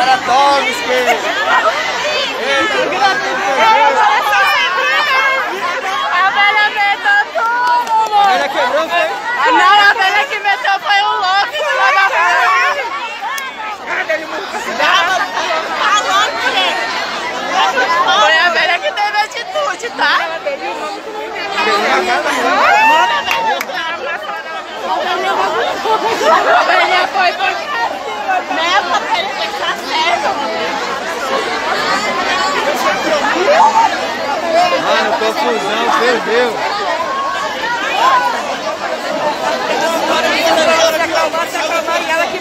Aratovski! Eita, a velha meteu tudo, mano! A velha quebrou, foi? Ah, não, a velha que meteu foi o Loki de lá frente! A velha que teve atitude, tá? A velha foi, foi... confusão, perdeu.